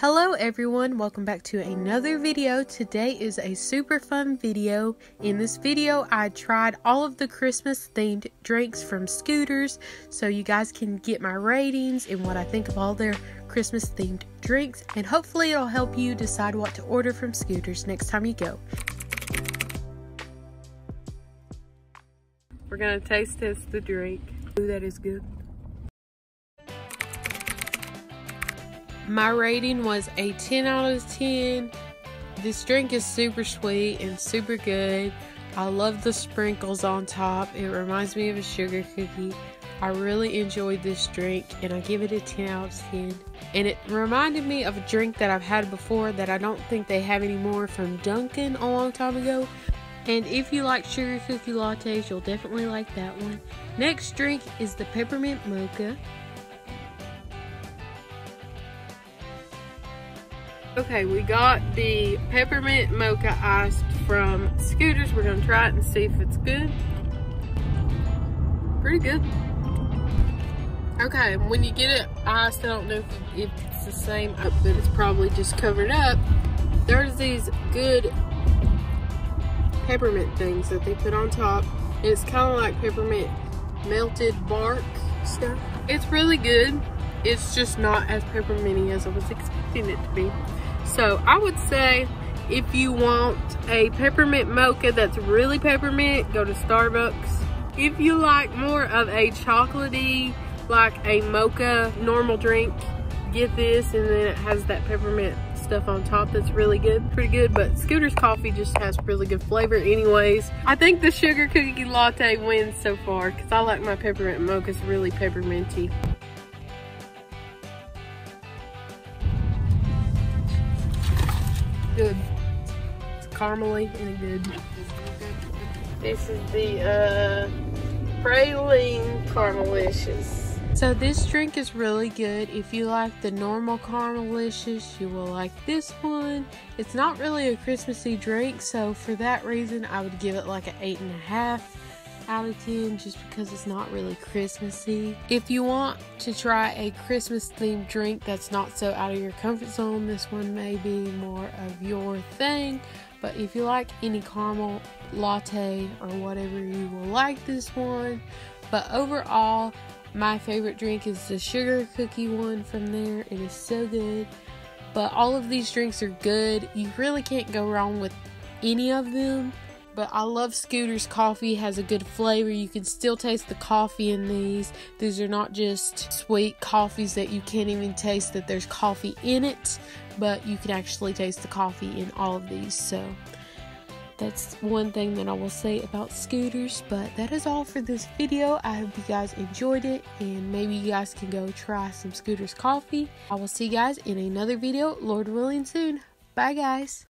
Hello everyone, welcome back to another video. Today is a super fun video. In this video, I tried all of the Christmas themed drinks from Scooters so you guys can get my ratings and what I think of all their Christmas themed drinks and hopefully it'll help you decide what to order from Scooters next time you go. We're gonna taste test the drink. Ooh, that is good. My rating was a 10 out of 10. This drink is super sweet and super good. I love the sprinkles on top. It reminds me of a sugar cookie. I really enjoyed this drink and I give it a 10 out of 10. And it reminded me of a drink that I've had before that I don't think they have anymore from Dunkin' a long time ago. And if you like sugar cookie lattes, you'll definitely like that one. Next drink is the peppermint mocha. Okay, we got the peppermint mocha iced from Scooters. We're gonna try it and see if it's good. Pretty good. Okay, when you get it iced, I don't know if, it's the same, uh, but it's probably just covered up. There's these good peppermint things that they put on top. It's kind of like peppermint melted bark stuff. It's really good. It's just not as pepperminty as I was expecting it to be. So I would say if you want a peppermint mocha that's really peppermint, go to Starbucks. If you like more of a chocolatey, like a mocha normal drink, get this and then it has that peppermint stuff on top that's really good, pretty good. But Scooter's coffee just has really good flavor anyways. I think the sugar cookie latte wins so far because I like my peppermint mochas really pepperminty. Good. It's caramely and good. This is the uh, praline caramelicious. So this drink is really good. If you like the normal caramelicious, you will like this one. It's not really a Christmassy drink, so for that reason, I would give it like an eight and a half out of 10 just because it's not really Christmassy. If you want to try a Christmas themed drink that's not so out of your comfort zone, this one may be more of your thing. But if you like any caramel latte or whatever, you will like this one. But overall, my favorite drink is the sugar cookie one from there. It is so good. But all of these drinks are good. You really can't go wrong with any of them but I love Scooter's coffee. Has a good flavor. You can still taste the coffee in these. These are not just sweet coffees that you can't even taste that there's coffee in it, but you can actually taste the coffee in all of these. So that's one thing that I will say about Scooters, but that is all for this video. I hope you guys enjoyed it and maybe you guys can go try some Scooters coffee. I will see you guys in another video, Lord willing, soon. Bye guys.